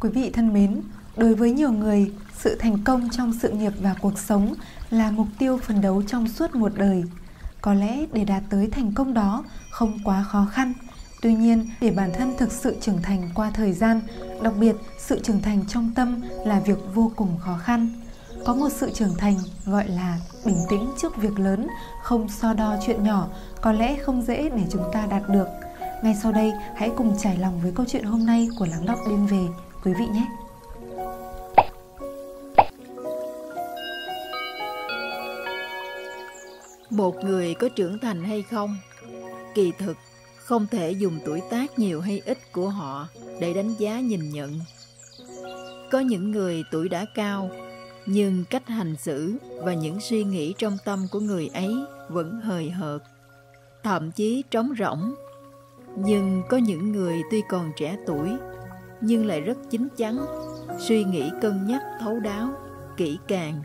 Quý vị thân mến, đối với nhiều người, sự thành công trong sự nghiệp và cuộc sống là mục tiêu phấn đấu trong suốt một đời. Có lẽ để đạt tới thành công đó không quá khó khăn. Tuy nhiên, để bản thân thực sự trưởng thành qua thời gian, đặc biệt sự trưởng thành trong tâm là việc vô cùng khó khăn. Có một sự trưởng thành gọi là bình tĩnh trước việc lớn, không so đo chuyện nhỏ, có lẽ không dễ để chúng ta đạt được. Ngay sau đây, hãy cùng trải lòng với câu chuyện hôm nay của Lắng đọc Đêm Về quý vị nhé. một người có trưởng thành hay không, kỳ thực không thể dùng tuổi tác nhiều hay ít của họ để đánh giá nhìn nhận có những người tuổi đã cao, nhưng cách hành xử và những suy nghĩ trong tâm của người ấy vẫn hời hợt, thậm chí trống rỗng nhưng có những người tuy còn trẻ tuổi nhưng lại rất chín chắn. Suy nghĩ cân nhắc, thấu đáo, kỹ càng.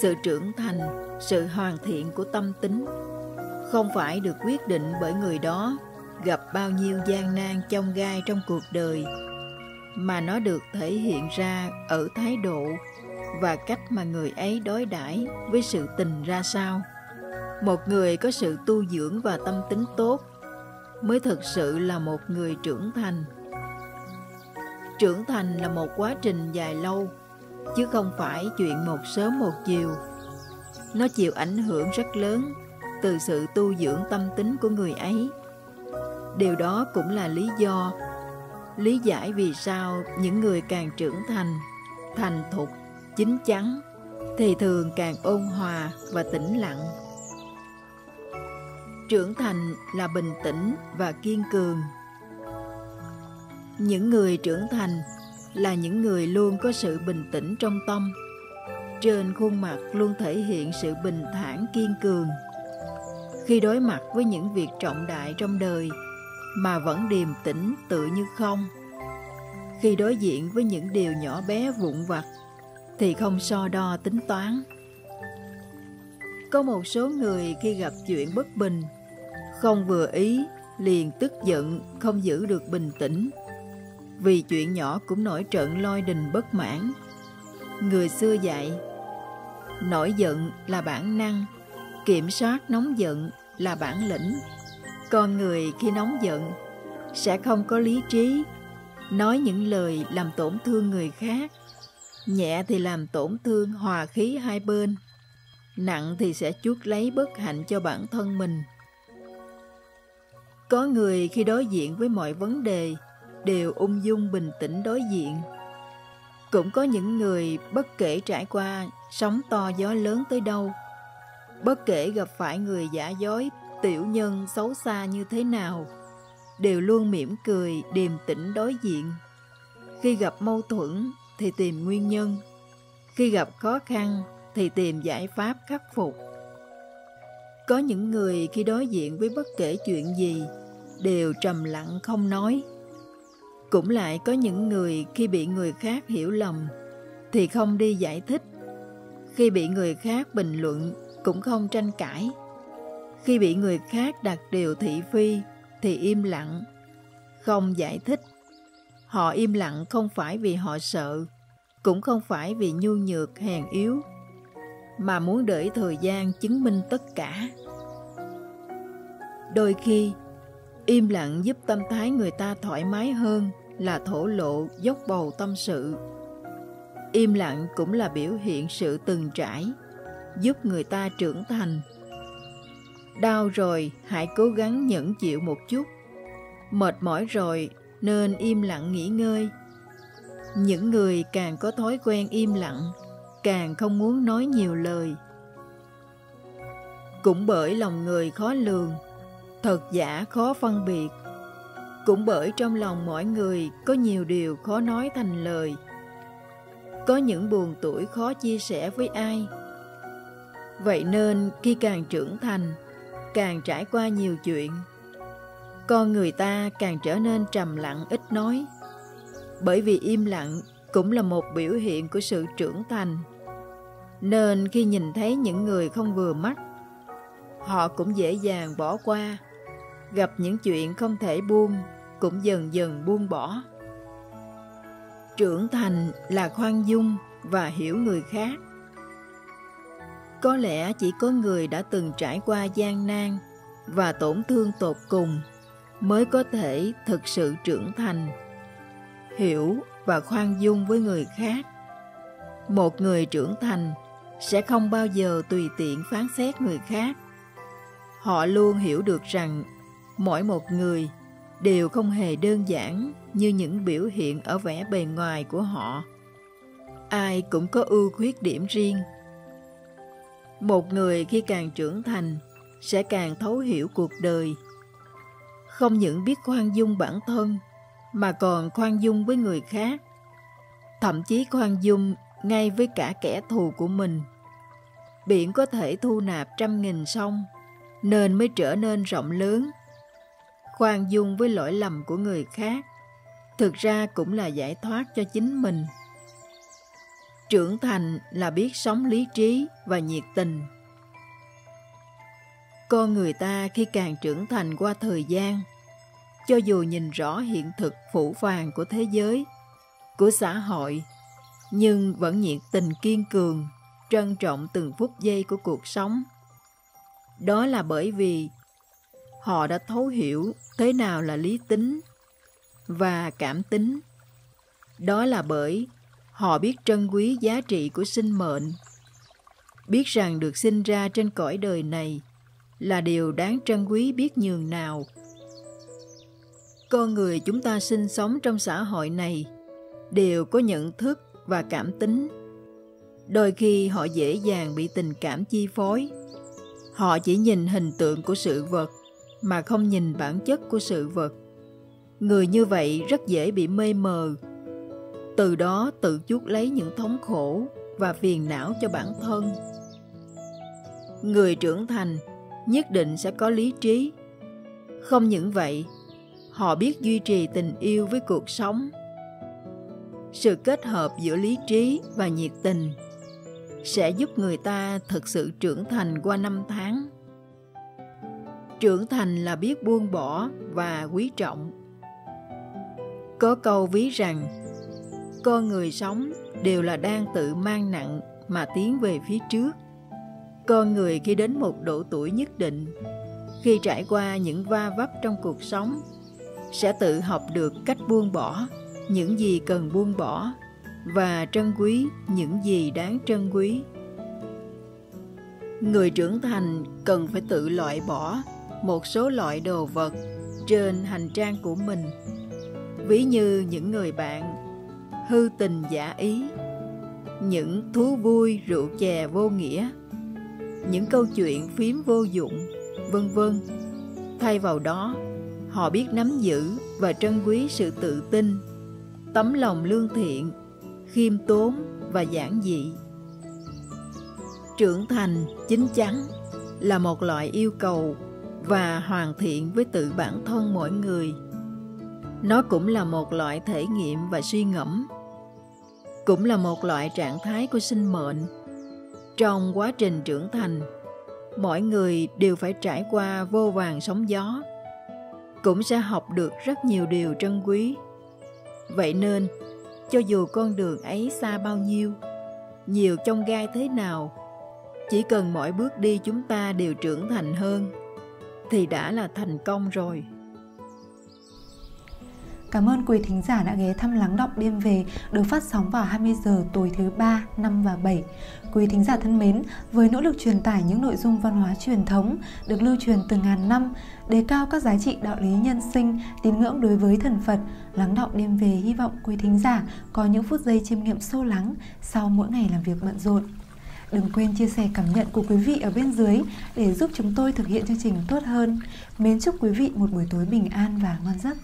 Sự trưởng thành, sự hoàn thiện của tâm tính không phải được quyết định bởi người đó gặp bao nhiêu gian nan trong gai trong cuộc đời, mà nó được thể hiện ra ở thái độ và cách mà người ấy đối đãi với sự tình ra sao. Một người có sự tu dưỡng và tâm tính tốt mới thực sự là một người trưởng thành. Trưởng thành là một quá trình dài lâu, chứ không phải chuyện một sớm một chiều. Nó chịu ảnh hưởng rất lớn từ sự tu dưỡng tâm tính của người ấy. Điều đó cũng là lý do, lý giải vì sao những người càng trưởng thành thành thục, chín chắn thì thường càng ôn hòa và tĩnh lặng trưởng thành là bình tĩnh và kiên cường. Những người trưởng thành là những người luôn có sự bình tĩnh trong tâm. Trên khuôn mặt luôn thể hiện sự bình thản kiên cường. Khi đối mặt với những việc trọng đại trong đời mà vẫn điềm tĩnh tự như không, khi đối diện với những điều nhỏ bé vụn vặt thì không so đo tính toán. Có một số người khi gặp chuyện bất bình không vừa ý, liền tức giận, không giữ được bình tĩnh. Vì chuyện nhỏ cũng nổi trận lôi đình bất mãn. Người xưa dạy, nổi giận là bản năng, kiểm soát nóng giận là bản lĩnh. Con người khi nóng giận sẽ không có lý trí, nói những lời làm tổn thương người khác. Nhẹ thì làm tổn thương hòa khí hai bên, nặng thì sẽ chuốc lấy bất hạnh cho bản thân mình có người khi đối diện với mọi vấn đề đều ung dung bình tĩnh đối diện. Cũng có những người bất kể trải qua sóng to gió lớn tới đâu, bất kể gặp phải người giả dối, tiểu nhân xấu xa như thế nào, đều luôn mỉm cười, điềm tĩnh đối diện. Khi gặp mâu thuẫn thì tìm nguyên nhân, khi gặp khó khăn thì tìm giải pháp khắc phục có những người khi đối diện với bất kể chuyện gì đều trầm lặng không nói. Cũng lại có những người khi bị người khác hiểu lầm thì không đi giải thích. Khi bị người khác bình luận cũng không tranh cãi. Khi bị người khác đặt điều thị phi thì im lặng, không giải thích. Họ im lặng không phải vì họ sợ, cũng không phải vì nhu nhược, hèn yếu mà muốn đợi thời gian chứng minh tất cả. Đôi khi, im lặng giúp tâm thái người ta thoải mái hơn là thổ lộ dốc bầu tâm sự. Im lặng cũng là biểu hiện sự từng trải, giúp người ta trưởng thành. Đau rồi, hãy cố gắng nhẫn chịu một chút. Mệt mỏi rồi, nên im lặng nghỉ ngơi. Những người càng có thói quen im lặng càng không muốn nói nhiều lời. Cũng bởi lòng người khó lường, thật giả khó phân biệt. Cũng bởi trong lòng mỗi người có nhiều điều khó nói thành lời. Có những buồn tuổi khó chia sẻ với ai. Vậy nên khi càng trưởng thành, càng trải qua nhiều chuyện, con người ta càng trở nên trầm lặng ít nói. Bởi vì im lặng cũng là một biểu hiện của sự trưởng thành. Nên khi nhìn thấy những người không vừa mắt, họ cũng dễ dàng bỏ qua. Gặp những chuyện không thể buông, cũng dần dần buông bỏ. Trưởng thành là khoan dung và hiểu người khác. Có lẽ chỉ có người đã từng trải qua gian nan và tổn thương tột cùng mới có thể thực sự trưởng thành. Hiểu và khoan dung với người khác. Một người trưởng thành sẽ không bao giờ tùy tiện phán xét người khác. Họ luôn hiểu được rằng mỗi một người đều không hề đơn giản như những biểu hiện ở vẻ bề ngoài của họ. Ai cũng có ưu khuyết điểm riêng. Một người khi càng trưởng thành sẽ càng thấu hiểu cuộc đời. Không những biết khoan dung bản thân mà còn khoan dung với người khác. Thậm chí khoan dung ngay với cả kẻ thù của mình. Biển có thể thu nạp trăm nghìn sông, nên mới trở nên rộng lớn. Khoan dung với lỗi lầm của người khác, thực ra cũng là giải thoát cho chính mình. Trưởng thành là biết sống lý trí và nhiệt tình. Con người ta khi càng trưởng thành qua thời gian cho dù nhìn rõ hiện thực phủ phàng của thế giới, của xã hội, nhưng vẫn nhiệt tình kiên cường, trân trọng từng phút giây của cuộc sống. Đó là bởi vì họ đã thấu hiểu thế nào là lý tính và cảm tính. Đó là bởi họ biết trân quý giá trị của sinh mệnh, biết rằng được sinh ra trên cõi đời này là điều đáng trân quý biết nhường nào con người chúng ta sinh sống trong xã hội này đều có nhận thức và cảm tính. Đôi khi họ dễ dàng bị tình cảm chi phối. Họ chỉ nhìn hình tượng của sự vật mà không nhìn bản chất của sự vật. Người như vậy rất dễ bị mê mờ. Từ đó tự chuốc lấy những thống khổ và phiền não cho bản thân. Người trưởng thành nhất định sẽ có lý trí. Không những vậy họ biết duy trì tình yêu với cuộc sống. Sự kết hợp giữa lý trí và nhiệt tình sẽ giúp người ta thực sự trưởng thành qua năm tháng. Trưởng thành là biết buông bỏ và quý trọng. Có câu ví rằng, con người sống đều là đang tự mang nặng mà tiến về phía trước. Con người khi đến một độ tuổi nhất định, khi trải qua những va vấp trong cuộc sống sẽ tự học được cách buông bỏ những gì cần buông bỏ và trân quý những gì đáng trân quý. Người trưởng thành cần phải tự loại bỏ một số loại đồ vật trên hành trang của mình, ví như những người bạn, hư tình giả ý, những thú vui rượu chè vô nghĩa, những câu chuyện phím vô dụng, vân vân. Thay vào đó họ biết nắm giữ và trân quý sự tự tin, tấm lòng lương thiện, khiêm tốn và giản dị. Trưởng thành, chín chắn là một loại yêu cầu và hoàn thiện với tự bản thân mỗi người. Nó cũng là một loại thể nghiệm và suy ngẫm, cũng là một loại trạng thái của sinh mệnh. Trong quá trình trưởng thành, mỗi người đều phải trải qua vô vàng sóng gió cũng sẽ học được rất nhiều điều trân quý. Vậy nên, cho dù con đường ấy xa bao nhiêu, nhiều trong gai thế nào, chỉ cần mỗi bước đi chúng ta đều trưởng thành hơn, thì đã là thành công rồi. Cảm ơn quý thính giả đã ghé thăm Lắng Đọng Đêm Về được phát sóng vào 20 giờ tối thứ 3, 5 và 7. Quý thính giả thân mến, với nỗ lực truyền tải những nội dung văn hóa truyền thống được lưu truyền từ ngàn năm, đề cao các giá trị đạo lý nhân sinh, tín ngưỡng đối với thần Phật, Lắng Đọng Đêm Về hy vọng quý thính giả có những phút giây chiêm nghiệm sâu lắng sau mỗi ngày làm việc bận rộn. Đừng quên chia sẻ cảm nhận của quý vị ở bên dưới để giúp chúng tôi thực hiện chương trình tốt hơn. Mến chúc quý vị một buổi tối bình an và ngon giấc.